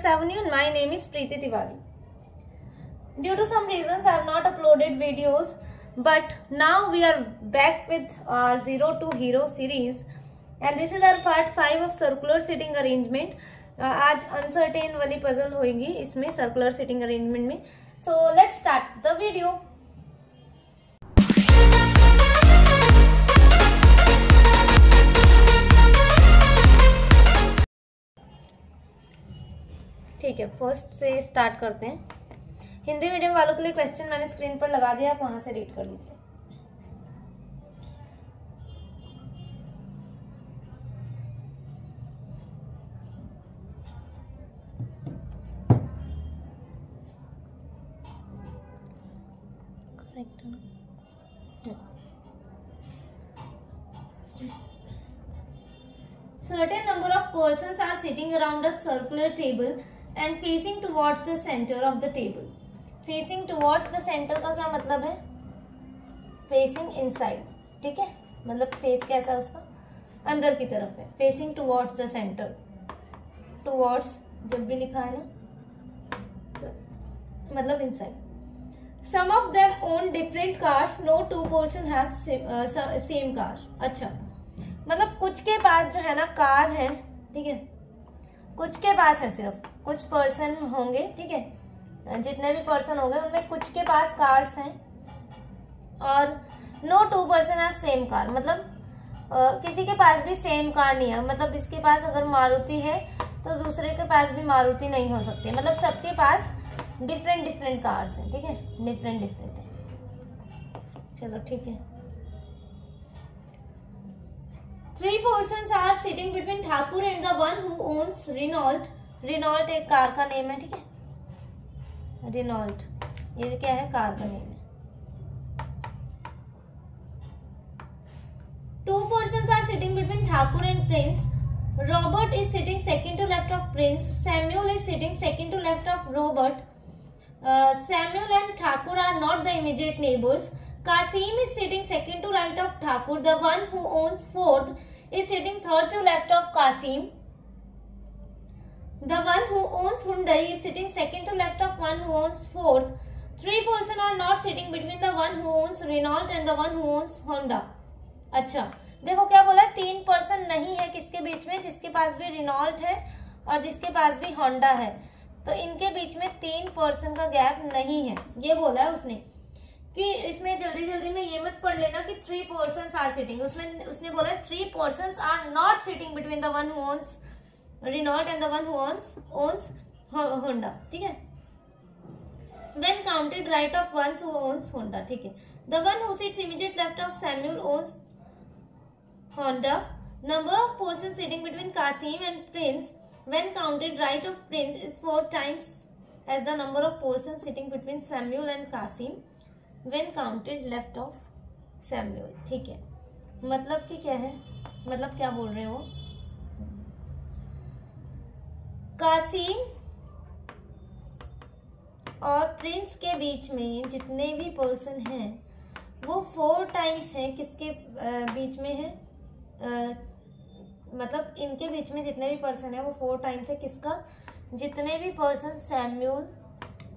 Teachers Avenue and my name is Preeti Tiwari. Due to some reasons I have not uploaded videos but now we are back with our Zero to Hero series and this is our part 5 of circular sitting arrangement. Uh, आज uncertain वाली puzzle होगी इसमें circular sitting arrangement में so let's start the video ठीक है first से start करते हैं। हिंदी मीडियम वालों के लिए क्वेश्चन मैंने स्क्रीन पर लगा दिया, आप वहाँ से रीड कर लीजिए। Certain number of persons are sitting around a circular table. And facing towards the centre of the table facing towards the centre का क्या मतलब है? फेसिंग इन ठीक है? मतलब फेस कैसा है उसका? अंदर की तरफ़ है. Facing towards the centre towards जब भी लिखा है ना तो, मतलब in some of them own different cars no two person have same car अच्छा. मतलब कुछ के पास जो है ना कार है ठीक है? कुछ के पास है सिर्फ़. कुछ पर्सन होंगे ठीक है? जितने भी पर्सन होंगे उनमें कुछ के पास कार्स हैं और no two person have same car मतलब आ, किसी के पास भी सेम कार नहीं है। मतलब इसके पास अगर मारुति है तो दूसरे के पास भी मारुति नहीं हो सकती मतलब सबके पास डिफरेंट डिफरेंट कार्स हैं ठीक है? डिफरेंट डिफरेंट है। चलो ठीक है। Three person are sitting between Thakur and the one who owns Renault Renault एक कार का नेम है, ठीक है? रिनॉल्ट ये क्या है? कार का नेम है। Two person are sitting between Thakur and Prince Robert is sitting second to left of Prince Samuel is sitting second to left of Robert Samuel and Thakur are not the immediate neighbours Kasim is sitting second to right of Thakur. The one who owns fourth is sitting third to left of Kasim. The one who owns Hyundai is sitting second to left of one who owns fourth. Three person are not sitting between the one who owns Renault and the one who owns Honda. अच्छा देखो क्या बोला तीन person नहीं है किसके बीच में, जिसके पास भी रिनॉल्ट है और जिसके पास भी होंडा है तो इनके बीच में तीन पर्सन का गैप नहीं है ये बोला है उसने कि इसमें जल्दी जल्दी में ये मत पढ़ लेना कि थ्री पर्सन आर सिटिंग उसमें, उसने बोला three person are not sitting between the one who owns Renault and the one who owns owns Honda ठीक है when counted right of ones who owns Honda ठीक है the one who sits immediate left of Samuel owns Honda number of persons sitting between Kasim and Prince when counted right of Prince is four times as the number of persons sitting between Samuel and Kasim when counted left of Samuel ठीक है मतलब कि क्या है मतलब क्या बोल रहे हो कासिम और प्रिंस के बीच में जितने भी पर्सन हैं, वो फोर टाइम्स हैं किसके बीच में है? मतलब इनके बीच में जितने भी पर्सन हैं, वो फोर टाइम्स है किसका? जितने भी पर्सन सैम्यूल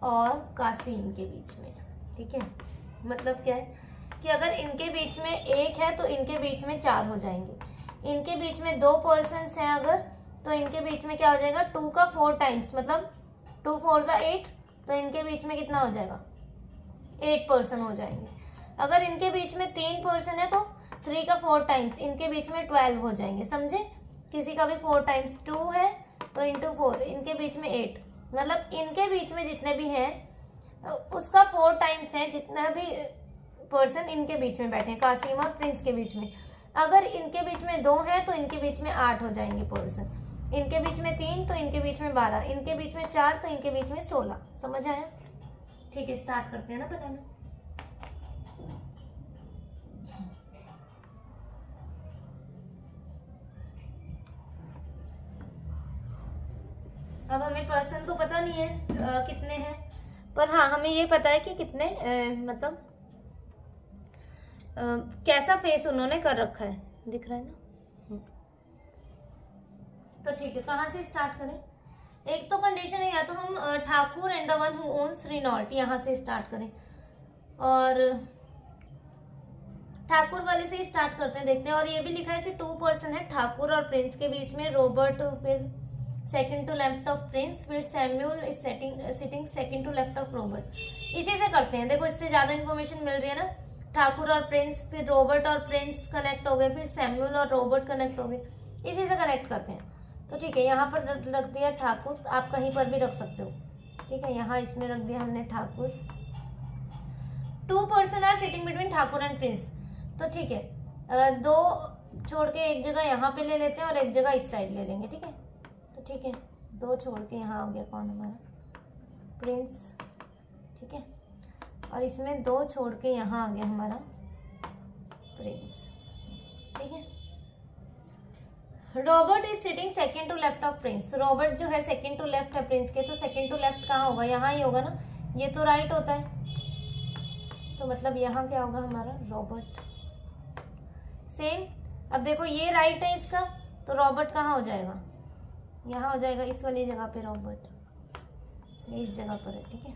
और कासिम के बीच में ठीक है? मतलब क्या है? कि अगर इनके बीच में एक है तो इनके बीच में चार हो जाएँगे। इनके बीच में दो पर्सन हैं अगर तो इनके बीच में क्या हो जाएगा? टू का फोर टाइम्स मतलब टू फोर ज़ा एट तो इनके बीच में कितना हो जाएगा? एट पर्सन हो जाएँगे। अगर इनके बीच में तीन पर्सन है तो थ्री का फोर टाइम्स इनके बीच में ट्वेल्व हो जाएँगे। समझे? किसी का भी फोर टाइम्स टू है तो इंटू फोर इनके बीच में एट मतलब इनके बीच में जितने भी हैं, उसका फोर टाइम्स है, जितना भी पर्सन इनके बीच में बैठे हैं, कासिम और प्रिंस के बीच में। अगर इनके बीच में दो हैं तो इनके बीच में आठ हो जाएँगे पर्सन इनके बीच में तीन तो इनके बीच में बारह। इनके बीच में चार तो इनके बीच में सोलह। समझ आया? ठीक है स्टार्ट करते हैं ना बनाना। अब हमें पर्सन तो पता नहीं है आ, कितने हैं। पर हाँ हमें ये पता है कि कितने आ, मतलब आ, कैसा फेस उन्होंने कर रखा है। दिख रहा है ना? तो ठीक है, कहाँ से स्टार्ट करें? एक तो कंडीशन है, या तो हम Thakur and the one who owns Renault यहाँ से स्टार्ट करें। और ठाकुर वाले से ही स्टार्ट करते हैं, देखते हैं। और ये भी लिखा है कि टू पर्सन है, ठाकुर और प्रिंस के बीच में रॉबर्ट फिर second to left of Prince फिर Samuel is setting sitting second to left of Robert इसी से करते हैं। देखो, इससे ज़्यादा इन्फॉर्मेशन मिल रही है ना? ठाकुर और प्रिंस फिर रॉबर्ट और प्रिंस कनेक्ट हो गए, फिर सैम्यूल और रॉबर्ट कनेक्ट हो गए। इसी से कनेक्ट करते हैं। तो ठीक है, यहाँ पर रख दिया ठाकुर, आप कहीं पर भी रख सकते हो। ठीक है, यहाँ इसमें रख दिया हमने Thakur. Two person are sitting between Thakur and Prince तो ठीक है दो छोड़ के एक जगह यहाँ पे ले लेते हैं और एक जगह इस साइड ले लेंगे, ठीक है? तो ठीक है, दो छोड़ के यहाँ आ गया कौन हमारा? प्रिंस ठीक है? और इसमें दो छोड़ के यहाँ आ गया हमारा प्रिंस ठीक है? Robert is sitting second to left of Prince Robert जो है सेकेंड टू लेफ़्ट है प्रिंस के तो सेकेंड टू लेफ़्ट कहाँ होगा? यहाँ ही होगा ना? ये तो राइट होता है। तो मतलब यहाँ क्या होगा हमारा? रॉबर्ट सेम अब देखो ये राइट है इसका तो रॉबर्ट कहाँ हो जाएगा? यहाँ हो जाएगा इस वाली जगह पे रॉबर्ट ये इस जगह पर है, ठीक है?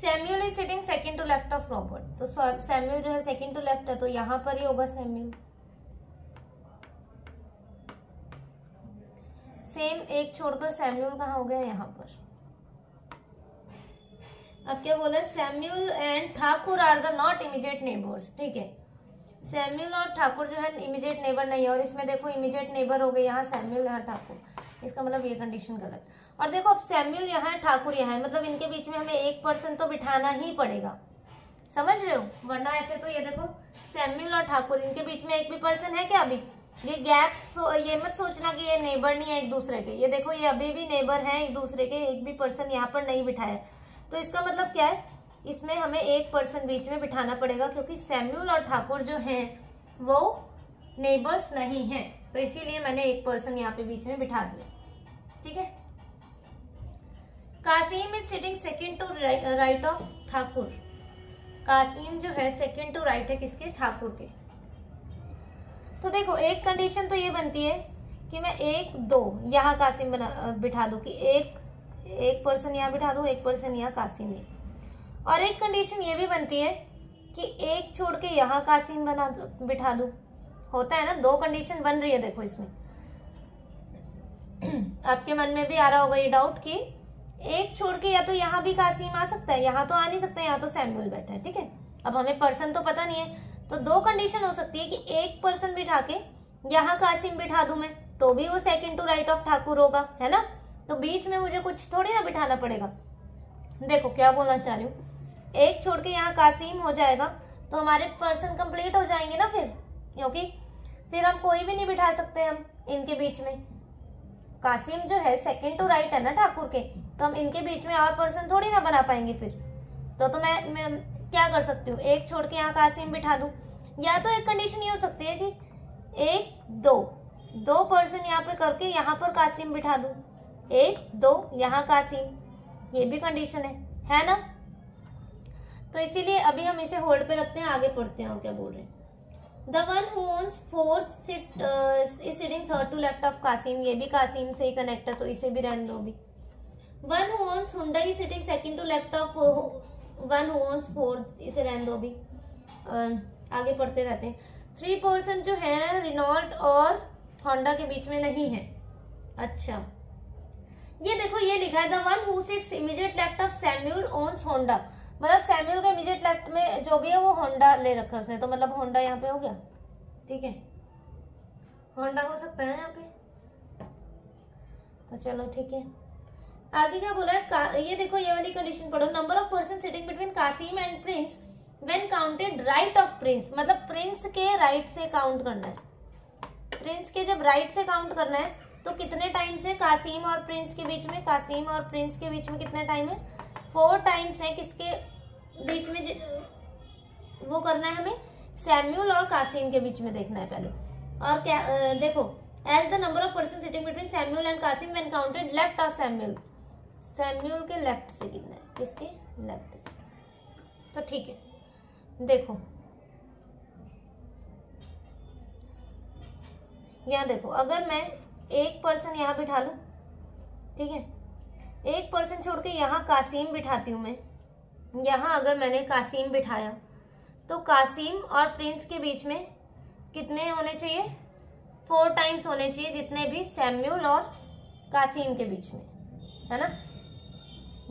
Samuel is sitting second to left of Robert तो सैम्यूल जो है सेकेंड टू लेफ़्ट है तो यहाँ पर ही होगा सैम्यूल सेम एक छोड़कर सैम्यूल कहाँ हो गया? यहाँ पर। अब क्या बोला Samuel and Thakur are the not immediate neighbours, ठीक है? सैम्यूल और ठाकुर जो है, इमीडिएट नेबर नहीं है, और इसमें देखो, इमीडिएट नेबर हो गए यहाँ, सैम्यूल, यहाँ ठाकुर। इसका मतलब ये कंडीशन गलत। और देखो, अब सैम्यूल यहाँ है, ठाकुर यहाँ है मतलब इनके बीच में हमें एक पर्सन तो बिठाना ही पड़ेगा। समझ रहे हो? वरना ऐसे तो ये देखो, सैम्यूल और ठाकुर, इनके बीच में एक भी पर्सन है क्या अभी? ये गैप सो, ये मत सोचना कि ये नेबर नहीं है एक दूसरे के। ये देखो ये अभी भी नेबर है एक दूसरे के एक भी पर्सन यहाँ पर नहीं बिठाया तो इसका मतलब क्या है? इसमें हमें एक पर्सन बीच में बिठाना पड़ेगा क्योंकि सैम्यूल और ठाकुर जो हैं वो नेबर्स नहीं हैं। तो इसीलिए मैंने एक पर्सन यहाँ पे बीच में बिठा दिया। ठीक है? Kasim is sitting second to right of Thakur. Kasim जो है सेकेंड टू राइट है किसके? ठाकुर के। तो देखो, एक कंडीशन तो ये बनती है कि मैं एक, दो, यहाँ कासिम बना बिठा दू कि एक एक पर्सन यहाँ बिठा दू, एक पर्सन यहाँ कासिम है और एक कंडीशन ये भी बनती है कि एक छोड़ के यहाँ कासिम बना बिठा दू। होता है ना, दो कंडीशन बन रही है देखो इसमें। आपके मन में भी आ रहा होगा ये डाउट कि एक छोड़ के या तो यहाँ भी कासिम आ सकता है, यहाँ तो आ नहीं सकता, यहाँ तो सैमुअल बैठा है, ठीक है? अब हमें पर्सन तो पता नहीं है तो दो कंडीशन हो सकती है कि एक पर्सन बिठा के यहाँ कासिम बिठा दू मैं तो भी वो second to right of Thakur होगा है ना? तो बीच में मुझे कुछ थोड़ी ना बिठाना पड़ेगा। देखो क्या बोलना चाह रही हूँ। एक छोड़ के यहाँ कासिम हो जाएगा तो हमारे पर्सन कंप्लीट हो जाएँगे ना फिर? क्योंकि फिर हम कोई भी नहीं बिठा सकते हम इनके बीच में। कासिम जो है सेकंड टू राइट है ना ठाकुर के तो हम इनके बीच में और पर्सन थोड़ी ना बना पाएँगे फिर। तो तो मैं, मैं क्या कर सकती हूँ? एक छोड़ के यहाँ कासिम बिठा दू? या तो एक कंडीशन ये हो सकती है कि एक, दो दो पर्सन यहाँ पे करके यहाँ पर कासिम बिठा दू। एक, दो, यहाँ कासिम ये भी कंडीशन है है ना? तो इसीलिए अभी हम इसे होल्ड पे रखते हैं, आगे पढ़ते हैं और क्या बोल रहे हैं। The one owns Ford sitting third to left of Kasim ये भी कासिम से ही कनेक्ट है तो इसे भी रहने दो अभी। One who owns Hyundai sitting second to left of one owns Ford इसे रहने दो अभी। आगे पढ़ते रहते हैं। थ्री पर्सन जो है रिनॉल्ट और होंडा के बीच में नहीं है। अच्छा। ये देखो, ये लिखा है the one who sits immediate left of Samuel owns Honda मतलब सैम्यूल के इमीडिएट लेफ़्ट में जो भी है, वो होंडा ले रखा है उसने। तो मतलब होंडा यहाँ पे हो गया। ठीक है। होंडा हो सकता है यहाँ पे? तो चलो, ठीक है। आगे क्या बोला है? ये देखो, ये वाली कंडीशन पढ़ो। Number of person sitting between Kasim and Prince when counted right of Prince मतलब प्रिंस के राइट से काउंट करना है। प्रिंस के जब राइट से काउंट करना है तो कितने टाइम से कासिम और प्रिंस के बीच में? कासिम और प्रिंस के बीच में कितना टाइम है? फोर टाइम्स है किसके बीच में वो करना है हमें। सैम्यूल और कासिम के बीच में देखना है पहले। और क्या देखो as the number of person sitting between Samuel and Kasim when counted left of Samuel Samuel के लेफ़्ट से कितना है? किसके? लेफ़्ट से। तो ठीक है, देखो। यहाँ देखो, अगर मैं एक पर्सन यहाँ बिठा लू, ठीक है? एक पर्सन छोड़ के यहाँ कासिम बिठाती हूँ मैं। यहाँ अगर मैंने कासिम बिठाया तो कासिम और प्रिंस के बीच में कितने होने चाहिए? फोर टाइम्स होने चाहिए जितने भी सैम्यूल और कासिम के बीच में, है ना?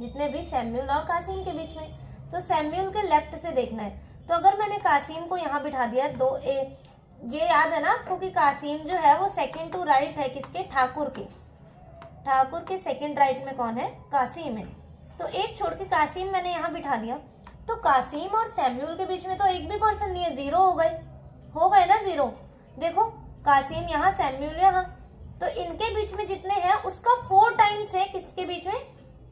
जितने भी सैम्यूल और कासिम के बीच में तो सैम्यूल के लेफ़्ट से देखना है। तो अगर मैंने कासिम को यहाँ बिठा दिया, दो ए, ये याद है ना आपको कि कासिम जो है वो सेकंड टू राइट है किसके? ठाकुर के। ठाकुर के सेकंड राइट में कौन है? कासिम है। तो एक छोड़ के कासिम मैंने यहाँ बिठा दिया। तो कासिम और सैम्यूल के बीच में तो एक भी पर्सन नहीं है ज़ीरो हो गए हो गए ना ज़ीरो देखो, कासिम यहाँ, सैम्यूल यहाँ। तो इनके बीच में जितने हैं, उसका फोर टाइम्स है किसके बीच में?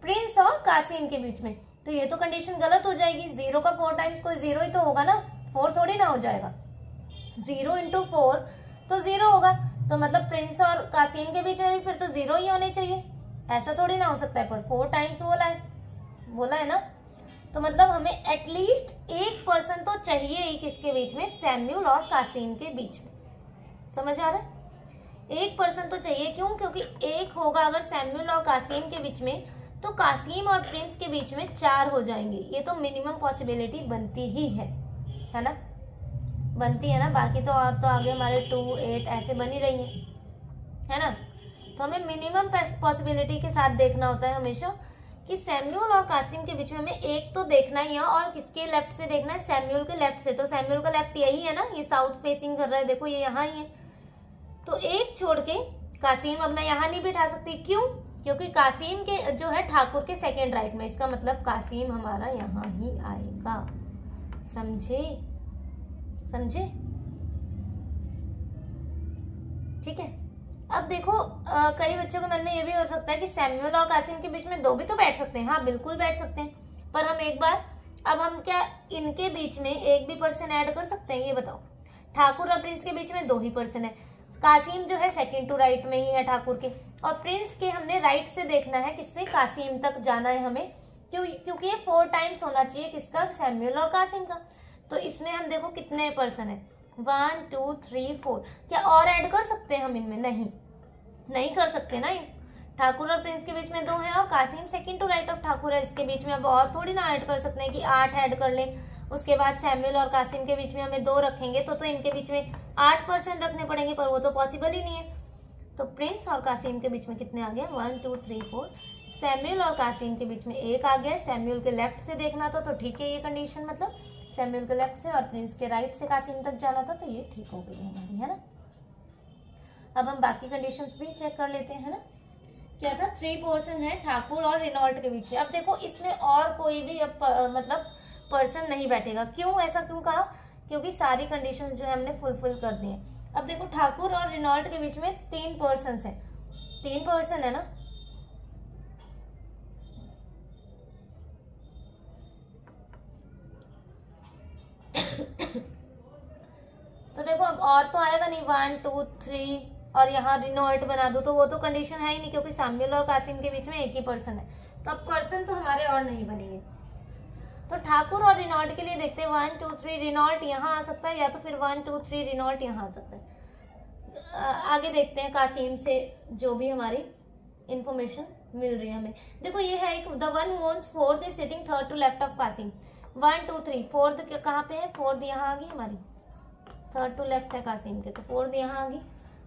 प्रिंस और कासिम के बीच में। तो ये तो कंडीशन गलत हो जाएगी। ज़ीरो का फोर टाइम्स कोई ज़ीरो ही तो होगा ना। फोर थोड़ी ना हो जाएगा। ज़ीरो इंटू फोर तो ज़ीरो होगा। तो मतलब प्रिंस और कासिम के बीच में भी फिर तो ज़ीरो ही होने चाहिए। ऐसा थोड़ी ना हो सकता है, पर फोर टाइम्स बोला है। बोला है ना? तो मतलब हमें एटलीस्ट एक पर्सन तो चाहिए ही किसके बीच में? सैम्यूल और कासिम के बीच में। समझ आ रहा है? एक पर्सन तो चाहिए क्यों? क्योंकि एक होगा अगर सैम्यूल और कासिम के बीच में। तो कासिम और प्रिंस के बीच में चार हो जाएँगे। ये तो मिनिमम पॉसिबिलिटी बनती ही है। है ना? बनती है ना? बाकी तो और तो आगे हमारे टू एट ऐसे बनी रही है। है ना? तो हमें मिनिमम पॉसिबिलिटी के साथ देखना होता है हमेशा कि सैम्यूल और कासिम के बीच में हमें एक तो देखना ही है और किसके लेफ़्ट से देखना है? सैम्यूल के लेफ़्ट से। तो सैम्यूल का लेफ़्ट यही है ना? ये साउथ फेसिंग कर रहा है। देखो, ये यहाँ ही है। तो एक छोड़ के, कासिम, अब मैं यहाँ नहीं बिठा सकती। क्यों? क्योंकि कासिम के जो है ठाकुर के सेकेंड राइट में इसका मतलब कासिम हमारा यहाँ ही आएगा। समझे? समझे? ठीक है। अब देखो आ, कई बच्चों के मन में ये भी हो सकता है कि सैम्यूल और कासिम के बीच में दो भी तो बैठ सकते हैं। हाँ बिल्कुल बैठ सकते हैं। पर हम एक बार अब हम क्या इनके बीच में एक भी पर्सन ऐड कर सकते हैं? ये बताओ। ठाकुर और प्रिंस के बीच में दो ही पर्सन है। कासिम जो है सेकंड टू राइट में ही है ठाकुर के। और प्रिंस के हमने राइट से देखना है किससे? कासिम तक जाना है हमें। क्यों, क्योंकि ये फोर टाइम्स होना चाहिए किसका? सैम्यूल और कासिम का। तो इसमें हम देखो कितने पर्सन है। वन टू थ्री फोर क्या और ऐड कर सकते हैं हम इनमें? नहीं। नहीं कर सकते ना ये। ठाकुर और प्रिंस के बीच में दो हैं और Kasim second to right of Thakur है। इसके बीच में अब और थोड़ी ना ऐड कर सकते हैं कि आठ ऐड कर ले। उसके बाद सैम्यूल और कासिम के बीच में हमें दो रखेंगे तो तो इनके बीच में आठ परसेंट रखने पड़ेंगे, पर वो तो पॉसिबल ही नहीं है। तो प्रिंस और कासिम के बीच में कितने आ गए? One two three four Samuel और कासिम के बीच में एक आ गया। सैम्यूल के लेफ़्ट से देखना था तो ठीक है ये कंडीशन मतलब सैम्यूल के लेफ़्ट से और प्रिंस के राइट से कासिम तक जाना था तो ये ठीक हो गई हमारी, है ना? अब हम बाकी कंडीशंस भी चेक कर लेते हैं ना? क्या था? थ्री पोर्सन है ठाकुर और रिनॉल्ट के बीच में। अब देखो, इसमें और कोई भी अब मतलब पर्सन नहीं बैठेगा। क्यों ऐसा क्यों कहा? क्योंकि सारी कंडीशन जो है हमने फुलफिल कर दी है। अब देखो, ठाकुर और रिनॉल्ट के बीच में तीन पर्सन है। तीन पर्सन है ना? तो देखो, अब और तो आएगा नहीं। वन टू थ्री और यहाँ रिनोल्ट बना दो तो वो तो कंडीशन है ही नहीं, क्योंकि सामिल और कासिम के बीच में एक ही पर्सन है। तो अब पर्सन तो हमारे और नहीं बनेंगे। तो ठाकुर और रिनॉल्ट के लिए देखते हैं। वन टू थ्री रिनॉल्ट यहाँ आ सकता है, या तो फिर वन टू थ्री रिनॉल्ट यहाँ आ सकता है। आगे देखते हैं कासिम से जो भी हमारी इंफॉर्मेशन मिल रही है हमें। देखो, ये है एक the one owns Ford is sitting third to left of Kasim. One two three Ford कहाँ पे है? फोर्थ यहाँ आ गई हमारी। थर्ड टू लेफ़्ट है कासिम के तो फोर्थ यहाँ आ गई।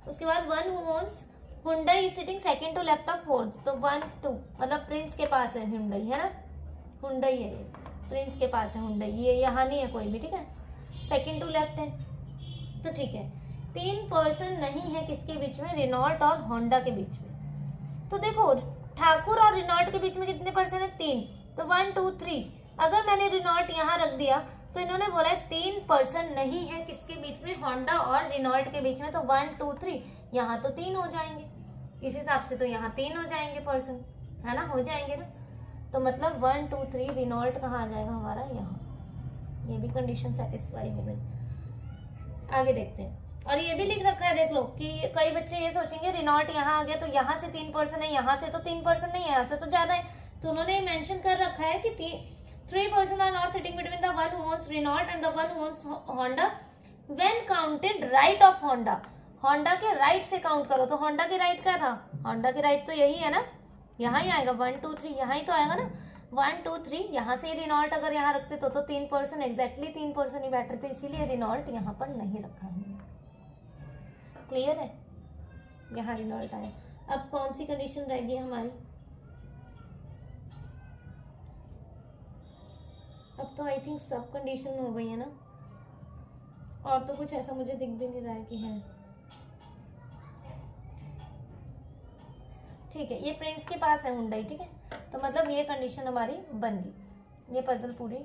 उसके बाद one owns Hyundai is sitting second to left of Ford तो वन टू मतलब प्रिंस के पास है हुंडई है ना? हुंडई है ये। प्रिंस के पास है हुंडई ये यहाँ नहीं है कोई भी, ठीक है? सेकंड टू लेफ़्ट है। तो ठीक है। तीन पर्सन नहीं है किसके बीच में? रिनॉल्ट और होंडा के बीच में। तो देखो, ठाकुर और रिनॉल्ट के बीच में कितने पर्सन है? तीन। तो वन टू थ्री अगर मैंने रिनॉल्ट यहाँ रख दिया तो इन्होंने बोला है तीन पर्सन नहीं है किसके बीच में? होंडा और रिनॉल्ट के बीच में। तो वन टू थ्री यहाँ तो तीन हो जाएँगे। इस हिसाब से तो यहाँ तीन हो जाएँगे पर्सन है ना? हो जाएँगे ना? तो मतलब वन टू थ्री रिनॉल्ट कहाँ आ जाएगा हमारा? यहाँ। ये भी कंडीशन सेटिस्फाई हो गई। आगे देखते हैं। और ये भी लिख रखा है, देख लो, कि कई बच्चे ये सोचेंगे रिनॉल्ट यहाँ आ गया तो यहाँ से तीन परसेंट है, यहाँ से तो तीन परसेंट नहीं है, यहाँ से तो ज़्यादा है। तो उन्होंने मेंशन कर रखा है कि three percent are not sitting between the one owns Renault and the one owns Honda when counted right of Honda Honda के राइट से काउंट करो। तो होंडा के राइट क्या था? होंडा के राइट तो यही है ना? यहाँ ही आएगा वन टू थ्री यहाँ ही तो आएगा ना? वन टू थ्री यहाँ से रिनॉल्ट अगर यहाँ रखते तो तो तीन परसेंट एग्जैक्टली तीन परसेंट ही बैटर थे, इसीलिए रिनॉल्ट यहाँ पर नहीं रखा है। क्लियर है? यहाँ रिनॉल्ट आया। अब कौन सी कंडीशन रहेगी हमारी? अब तो आई थिंक सब कंडीशन हो गई है ना? और तो कुछ ऐसा मुझे दिख भी नहीं रहा है कि है। ठीक है, ये प्रिंस के पास है हुंडई ठीक है? तो मतलब ये कंडीशन हमारी बन गई। ये पजल पूरी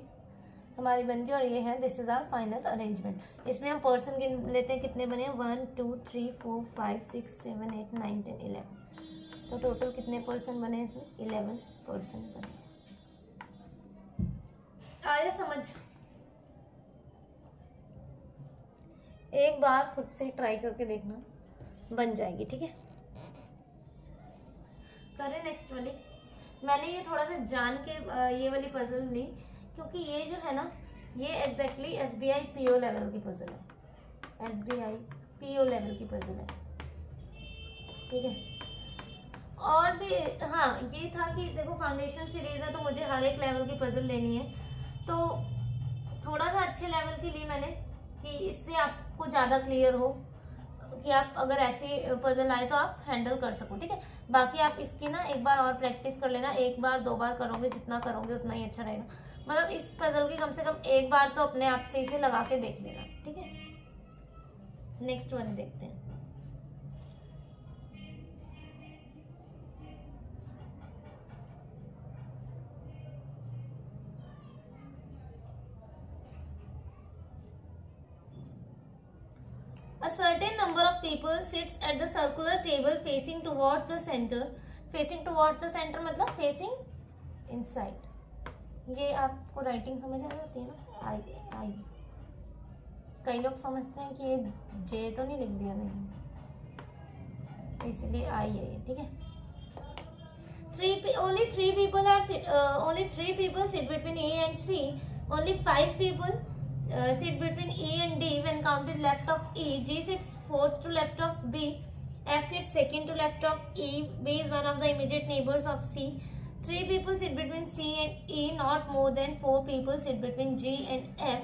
हमारी बन गई और ये है this is our final arrangement इसमें हम पर्सन गिन लेते हैं, कितने बने one two three four five six seven eight nine ten eleven तो टोटल कितने पर्सन बने इसमें? इलेवन पर्सन बने आया समझ। एक बार खुद से ट्राई करके देखना, बन जाएगी, ठीक है? करें नेक्स्ट वाली। मैंने ये थोड़ा सा जान के ये वाली पजल ली, क्योंकि ये जो है ना, ये exactly S B I P O level की पजल है। S B I P O level की पजल है। ठीक है? और भी हाँ ये था कि देखो फाउंडेशन सीरीज़ है तो मुझे हर एक लेवल की पजल लेनी है। तो थोड़ा सा अच्छे लेवल की ली मैंने, कि इससे आपको ज़्यादा क्लियर हो। कि आप अगर ऐसी पजल आए तो आप हैंडल कर सको, ठीक है? बाकी आप इसकी ना एक बार और प्रैक्टिस कर लेना, एक बार, दो बार करोगे, जितना करोगे उतना ही अच्छा रहेगा। मतलब इस पजल की कम से कम एक बार तो अपने आप से इसे लगा के देख लेना, ठीक है? नेक्स्ट वन देखते हैं। Number of people sits at the circular table facing towards the center. Facing towards the center मतलब facing inside. ये आपको राइटिंग समझ आ जाती है ना आई आई कई लोग समझते हैं कि ये जे तो नहीं लिख दिया नहीं इसलिए आई है ये ठीक है three only three people are sit uh, only three people sit between A and C only five people uh, sit between E and D when counted left of E. G sits fourth to left of B. F sits second to left of E. B is one of the immediate neighbors of C. Three people sit between C and E. Not more than four people sit between G and F.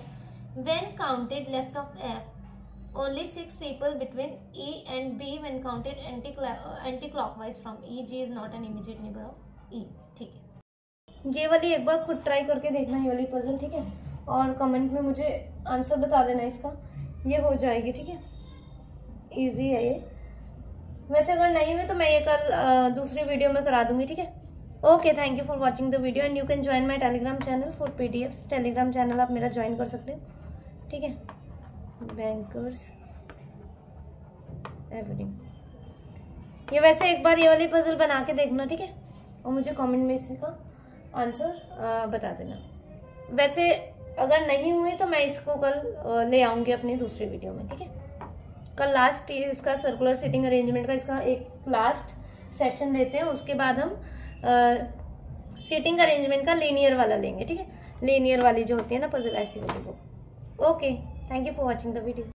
When counted left of F, only six people between E and B when counted anti-clockwise from E. G is not an immediate neighbor of E. ठीक है ये वाली एक बार खुद try करके देखना ये वाली पजल ठीक है और कमेंट में मुझे आंसर बता देना इसका। ये हो जाएगी, ठीक है? इजी है ये। वैसे अगर नहीं हुई तो मैं ये कल दूसरी वीडियो में करा दूँगी, ठीक है? Okay thank you for watching the video and you can join my Telegram channel for P D F Telegram channel आप मेरा ज्वाइन कर सकते हो। ठीक है? बैंकर्स एवरीथिंग ये वैसे एक बार ये वाली पजल बना के देखना, ठीक है? और मुझे कमेंट में इसका आंसर बता देना। वैसे अगर नहीं हुई तो मैं इसको कल ले आऊँगी अपनी दूसरी वीडियो में, ठीक है? कल लास्ट इसका सर्कुलर सीटिंग अरेंजमेंट का इसका एक लास्ट सेशन लेते हैं, उसके बाद हम सीटिंग अरेंजमेंट का लीनियर वाला लेंगे, ठीक है? लेनियर वाली जो होती है ना पजल ऐसी वाली वो। Okay thank you for watching the video